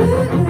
Ooh, ooh.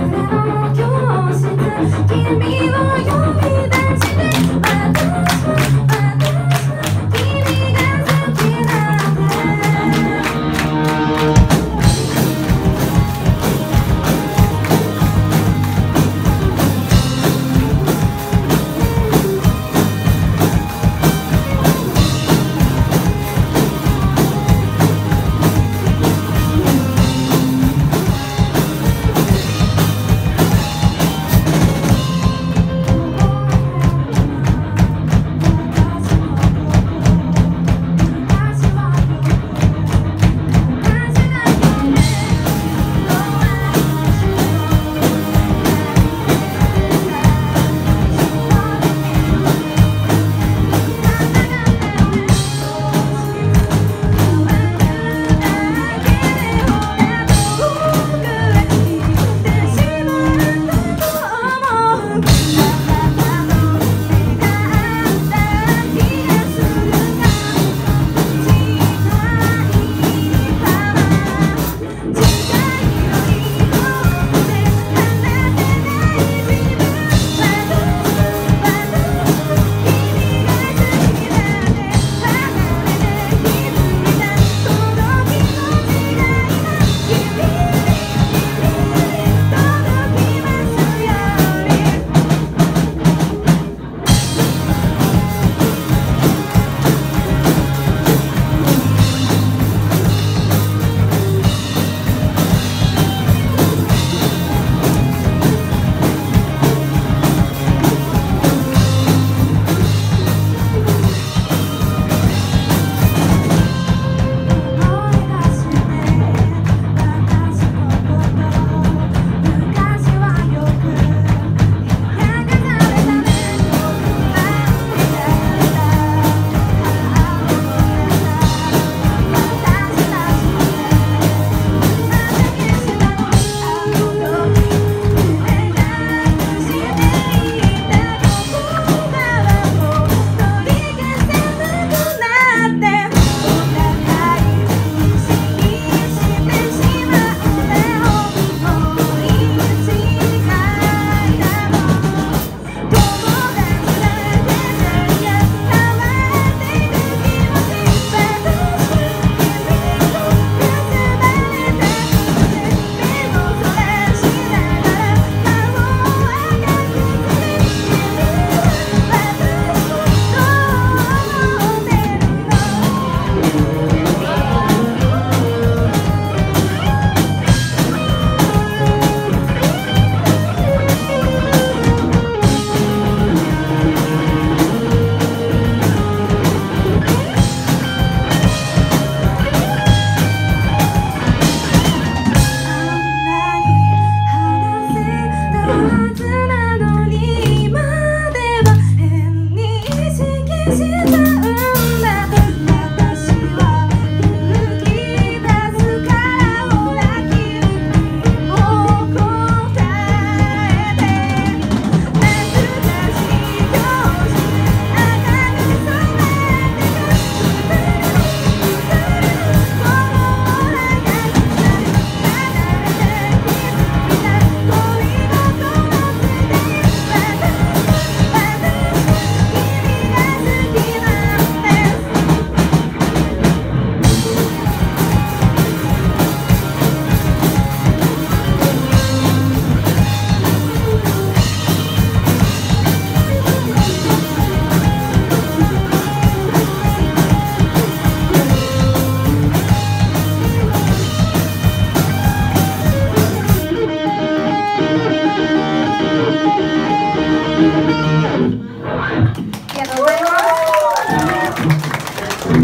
はい、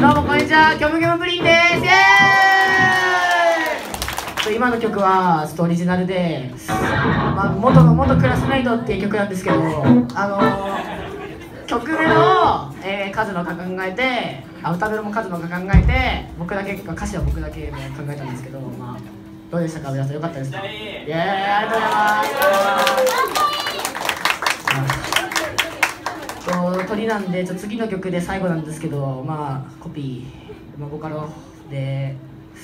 どうもこんにちは。今の曲はちょっとオリジナルで、まあ、元の元クラスメイトっていう曲なんですけどあの曲名の、えー、数のか考えてあ歌メロも数のか考えて僕だけ歌詞は僕だけ考えたんですけどまあどうでしたか？皆さんよかったですか？イエーイ。ありがとうございます。と鳥なんでちょ次の曲で最後なんですけどまあコピー、まあ、ボカロで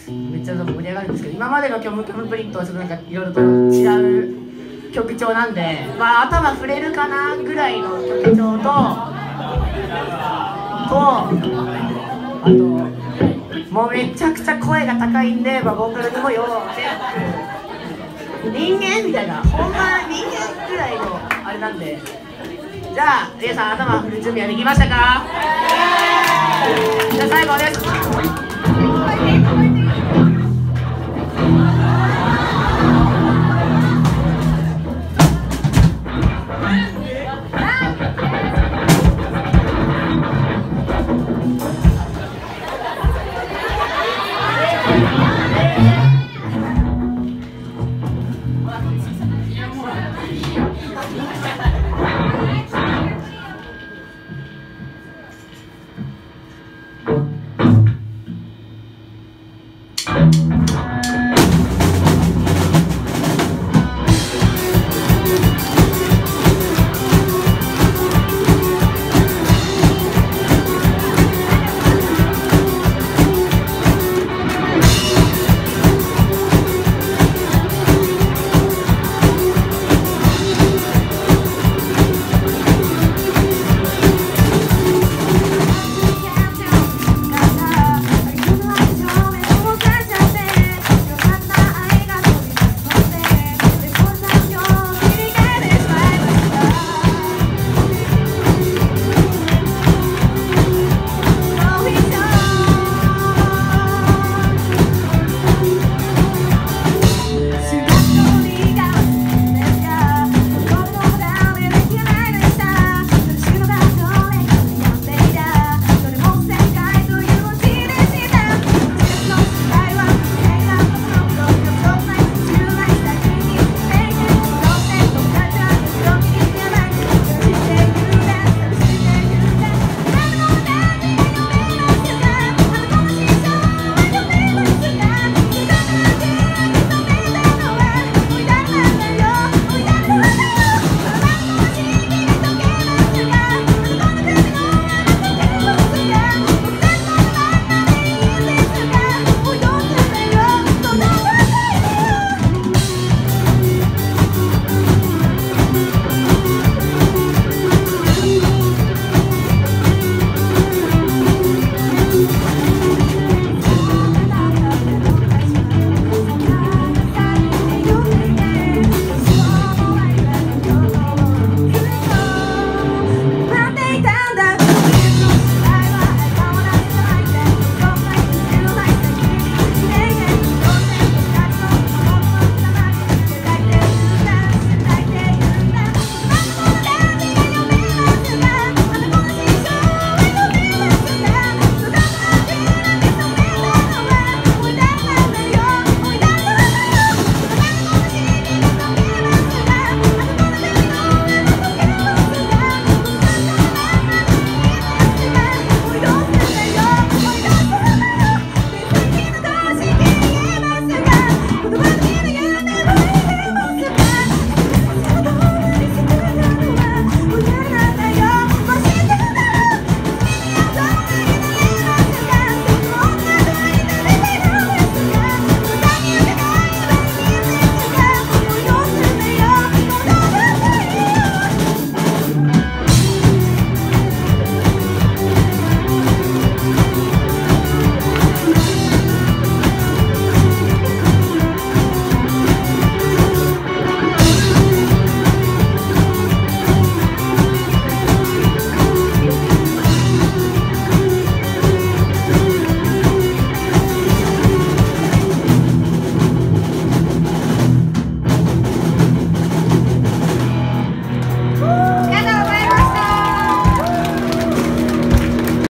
めっちゃ盛り上がるんですけど今までのキョムキョムプリントはちょっとなんかいろいろと違う曲調なんでまあ頭触れるかなぐらいの曲調ととあともうめちゃくちゃ声が高いんで、まあ、ボーカルにもよ人間みたいなほんま人間ぐらいのあれなんで。じゃあ皆さん頭振る準備はできましたか？じゃあ最後です。